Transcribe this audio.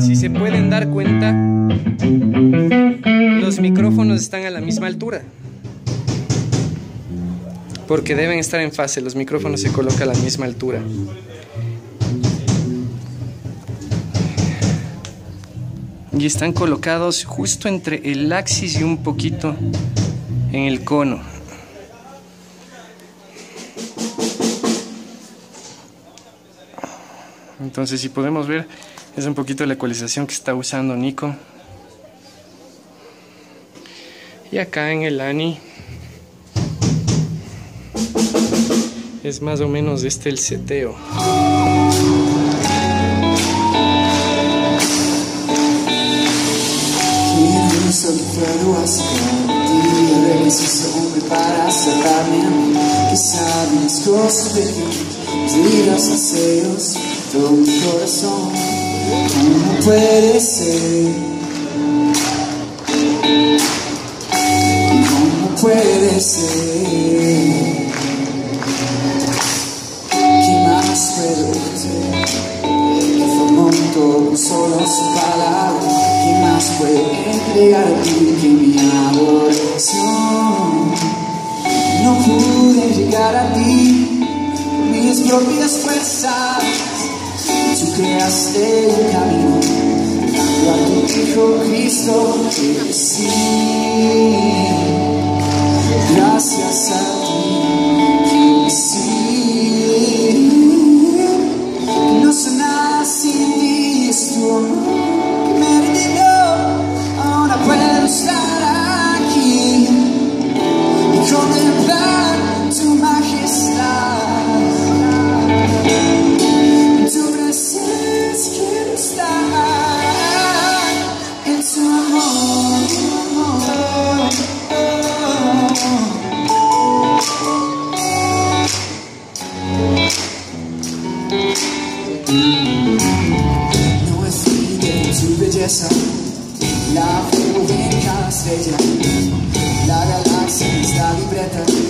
si se pueden dar cuenta, los micrófonos están a la misma altura. Porque deben estar en fase, los micrófonos se colocan a la misma altura. Y están colocados justo entre el axis y un poquito en el cono. Entonces, si podemos ver, es un poquito la ecualización que está usando Nico. Y acá en el ANI es más o menos este el seteo. las cosas de deseos Todo mi corazón ¿Cómo puede ser? ¿Cómo puede ser? ¿Qué más puedo hacer? Que formó todo solo su palabra ¿Qué más puedo entregar a ti que mi adoración? No pude llegar a ti mis propias fuerzas Tú creaste el camino dando a tu Hijo Cristo que sí. Gracias a No es líder su belleza, la feo en la estrella, la galaxia está libreta.